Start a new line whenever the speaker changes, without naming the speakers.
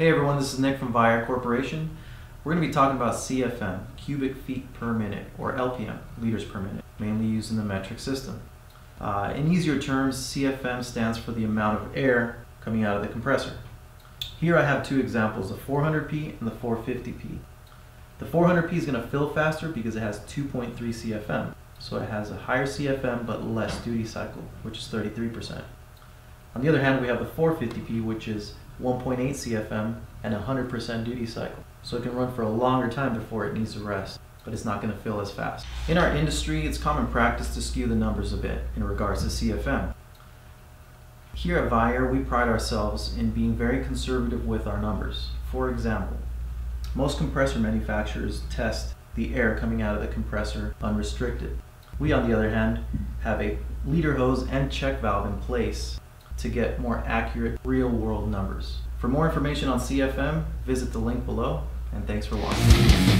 Nick from Viair Corporation. We're going to be talking about CFM, cubic feet per minute, or LPM, liters per minute, mainly used in the metric system. Uh, in easier terms, CFM stands for the amount of air coming out of the compressor. Here I have two examples, the 400p and the 450p. The 400p is going to fill faster because it has 2.3 CFM. So it has a higher CFM but less duty cycle, which is 33%. On the other hand, we have the 450p, which is 1.8 CFM and 100% duty cycle. So it can run for a longer time before it needs to rest, but it's not going to fill as fast. In our industry, it's common practice to skew the numbers a bit in regards to CFM. Here at Viair, we pride ourselves in being very conservative with our numbers. For example, most compressor manufacturers test the air coming out of the compressor unrestricted. We, on the other hand, have a leader hose and check valve in place to get more accurate real-world numbers. For more information on CFM, visit the link below, and thanks for watching.